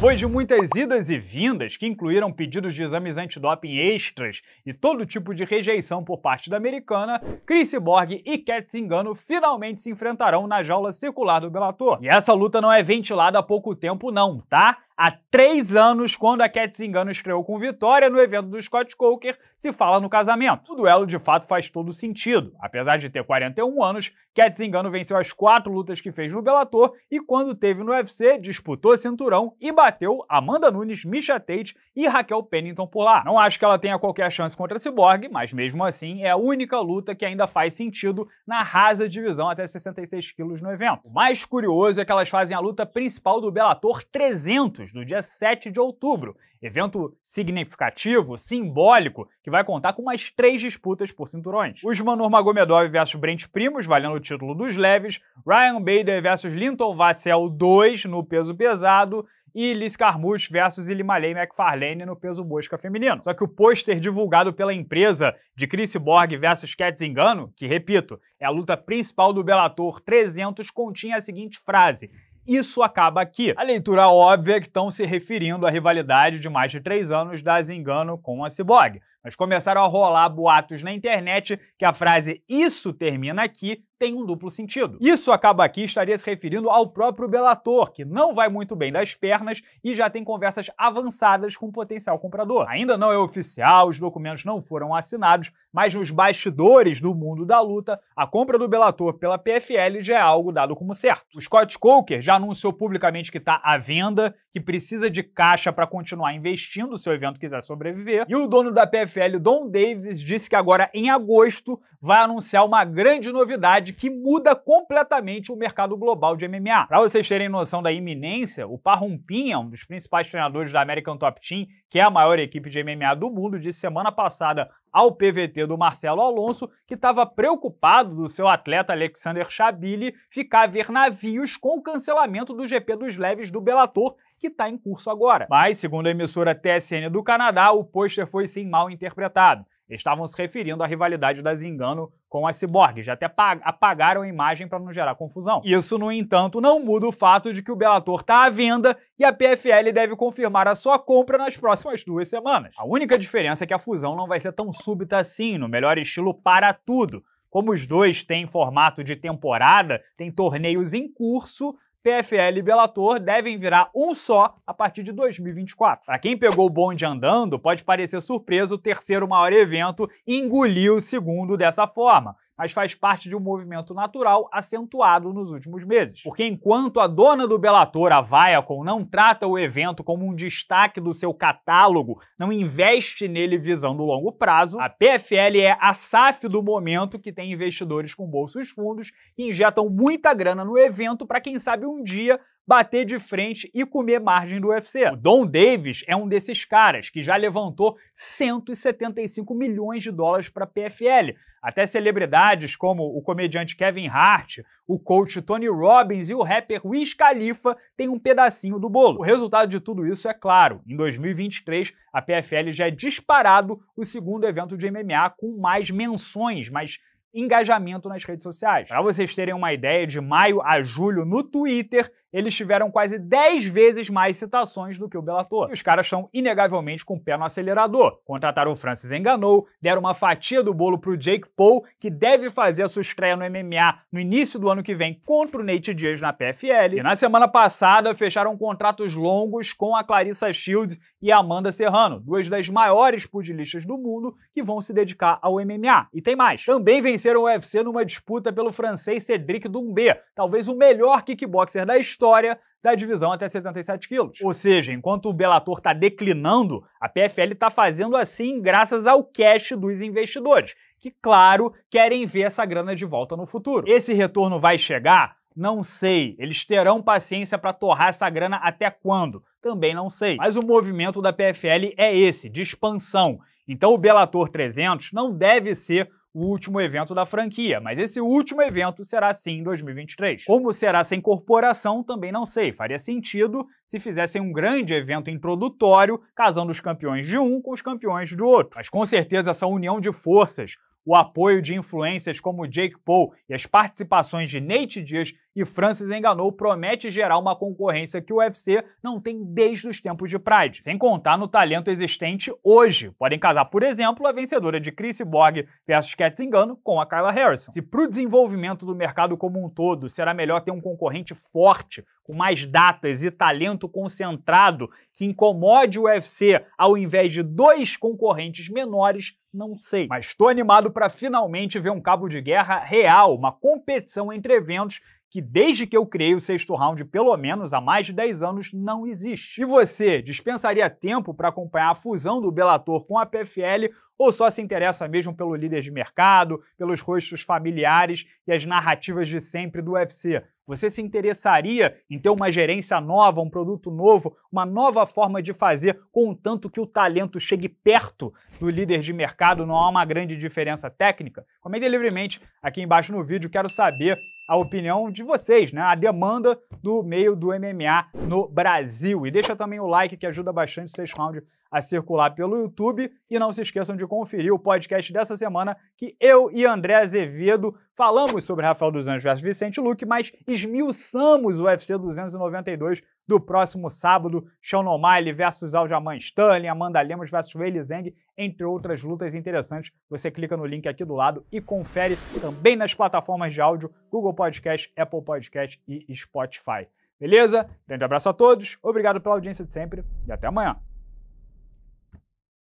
Depois de muitas idas e vindas, que incluíram pedidos de exames antidoping extras e todo tipo de rejeição por parte da americana, Chris Borg e Kat Zingano finalmente se enfrentarão na jaula circular do Bellator. E essa luta não é ventilada há pouco tempo não, tá? Há três anos, quando a Cat Zingano estreou com vitória no evento do Scott Coker, se fala no casamento. O duelo de fato faz todo sentido. Apesar de ter 41 anos, Cat Zingano venceu as quatro lutas que fez no Bellator e quando teve no UFC, disputou cinturão e bateu Amanda Nunes, Misha Tate e Raquel Pennington por lá. Não acho que ela tenha qualquer chance contra a Cyborg, mas mesmo assim é a única luta que ainda faz sentido na rasa divisão até 66 quilos no evento. O mais curioso é que elas fazem a luta principal do Bellator 300 no dia 7 de outubro. Evento significativo, simbólico, que vai contar com mais três disputas por cinturões. Usman Nurmagomedov versus Brent Primos, valendo o título dos leves, Ryan Bader versus Linton Vassell 2 no peso pesado e Liz Carmouche versus Ilimalei McFarlane no peso mosca feminino. Só que o pôster divulgado pela empresa de Chris Borg versus Cat Zingano, que, repito, é a luta principal do Bellator 300, continha a seguinte frase isso acaba aqui. A leitura óbvia é que estão se referindo à rivalidade de mais de três anos da Zingano com a Cyborg. Mas começaram a rolar boatos na internet que a frase isso termina aqui tem um duplo sentido. Isso acaba aqui estaria se referindo ao próprio Bellator, que não vai muito bem das pernas e já tem conversas avançadas com o potencial comprador. Ainda não é oficial, os documentos não foram assinados, mas nos bastidores do mundo da luta, a compra do Bellator pela PFL já é algo dado como certo. O Scott Coker já anunciou publicamente que está à venda, que precisa de caixa para continuar investindo se o evento quiser sobreviver, e o dono da PFL, Don Davis, disse que agora em agosto vai anunciar uma grande novidade que muda completamente o mercado global de MMA. Para vocês terem noção da iminência, o Parrumpinha, um dos principais treinadores da American Top Team, que é a maior equipe de MMA do mundo, disse semana passada ao PVT do Marcelo Alonso que estava preocupado do seu atleta Alexander Chabili ficar a ver navios com o cancelamento do GP dos leves do Bellator que está em curso agora. Mas, segundo a emissora TSN do Canadá, o pôster foi sim mal interpretado. Estavam se referindo à rivalidade da Zingano com a Cyborg, já até apagaram a imagem para não gerar confusão. Isso, no entanto, não muda o fato de que o Bellator está à venda e a PFL deve confirmar a sua compra nas próximas duas semanas. A única diferença é que a fusão não vai ser tão súbita assim, no melhor estilo para tudo. Como os dois têm formato de temporada, tem torneios em curso, PFL e Bellator devem virar um só a partir de 2024. Para quem pegou o bonde andando, pode parecer surpreso o terceiro maior evento engolir o segundo dessa forma mas faz parte de um movimento natural acentuado nos últimos meses. Porque enquanto a dona do Bellator, a Viacom, não trata o evento como um destaque do seu catálogo, não investe nele visando longo prazo, a PFL é a SAF do momento que tem investidores com bolsos fundos que injetam muita grana no evento para quem sabe um dia bater de frente e comer margem do UFC. O Don Davis é um desses caras que já levantou 175 milhões de dólares para a PFL. Até celebridades como o comediante Kevin Hart, o coach Tony Robbins e o rapper Wiz Khalifa têm um pedacinho do bolo. O resultado de tudo isso é claro. Em 2023, a PFL já é disparado o segundo evento de MMA com mais menções, mais engajamento nas redes sociais. Para vocês terem uma ideia, de maio a julho no Twitter, eles tiveram quase 10 vezes mais citações do que o Bellator. E os caras estão inegavelmente com o pé no acelerador. Contrataram o Francis Enganou, deram uma fatia do bolo pro Jake Paul, que deve fazer a sua estreia no MMA no início do ano que vem contra o Nate Diaz na PFL. E na semana passada fecharam contratos longos com a Clarissa Shields e a Amanda Serrano, duas das maiores pugilistas do mundo que vão se dedicar ao MMA. E tem mais. Também venceram o UFC numa disputa pelo francês Cedric Doumbé, talvez o melhor kickboxer da história história da divisão até 77 quilos. Ou seja, enquanto o Bellator está declinando, a PFL está fazendo assim graças ao cash dos investidores, que, claro, querem ver essa grana de volta no futuro. Esse retorno vai chegar? Não sei. Eles terão paciência para torrar essa grana até quando? Também não sei. Mas o movimento da PFL é esse, de expansão. Então o Bellator 300 não deve ser o último evento da franquia, mas esse último evento será sim em 2023. Como será sem corporação, também não sei. Faria sentido se fizessem um grande evento introdutório, casando os campeões de um com os campeões do outro. Mas com certeza essa união de forças, o apoio de influências como Jake Paul e as participações de Nate Diaz e Francis Enganou promete gerar uma concorrência que o UFC não tem desde os tempos de Pride, sem contar no talento existente hoje. Podem casar, por exemplo, a vencedora de Chris Borg versus Cat Zingano com a Kyla Harrison. Se para o desenvolvimento do mercado como um todo será melhor ter um concorrente forte, com mais datas e talento concentrado que incomode o UFC ao invés de dois concorrentes menores, não sei. Mas estou animado para finalmente ver um cabo de guerra real, uma competição entre eventos que desde que eu criei o sexto round, pelo menos há mais de 10 anos, não existe. E você, dispensaria tempo para acompanhar a fusão do Bellator com a PFL ou só se interessa mesmo pelo líder de mercado, pelos rostos familiares e as narrativas de sempre do UFC? Você se interessaria em ter uma gerência nova, um produto novo, uma nova forma de fazer, contanto que o talento chegue perto do líder de mercado, não há uma grande diferença técnica? Comente livremente aqui embaixo no vídeo, quero saber a opinião de vocês, né? A demanda do meio do MMA no Brasil. E deixa também o like que ajuda bastante o 6 Round a circular pelo YouTube. E não se esqueçam de conferir o podcast dessa semana que eu e André Azevedo falamos sobre Rafael dos Anjos versus Vicente Luque, mas esmiuçamos o UFC 292 do próximo sábado. Sean O'Malley versus Aljamain Sterling, Amanda Lemos versus Weili Zeng, entre outras lutas interessantes. Você clica no link aqui do lado e confere também nas plataformas de áudio Google Podcast, Apple Podcast e Spotify. Beleza? Grande abraço a todos, obrigado pela audiência de sempre e até amanhã.